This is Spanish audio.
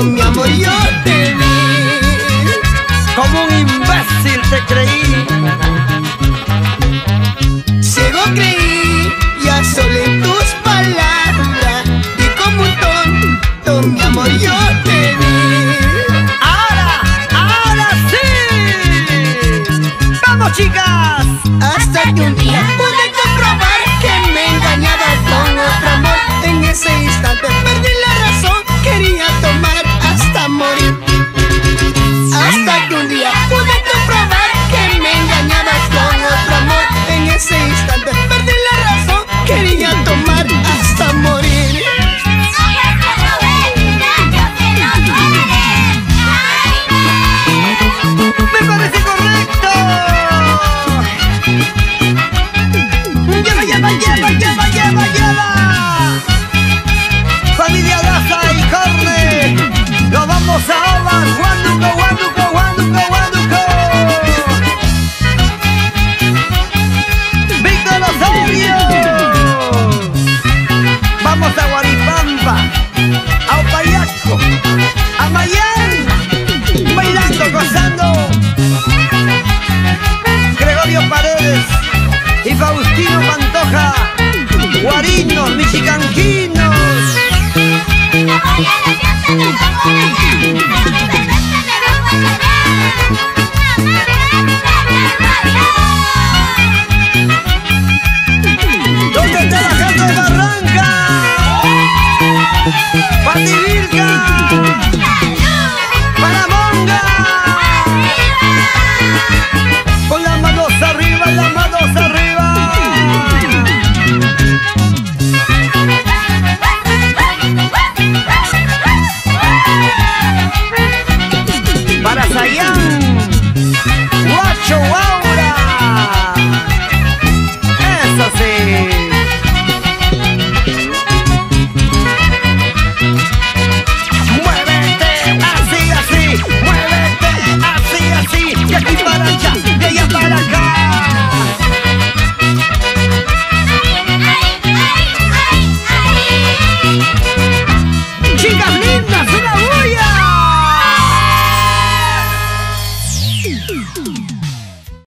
mi amor yo te di, como un imbécil te creí. Ciego creí y a solo en tus palabras y como un tonto mi amor yo te di. Ahora, ahora sí. Vamos chicas. Hasta que un día. los michicanquinos. ¿Dónde está la gente de Barranca? ¡Pativilca! ¡Para Monga! chicas lindas, una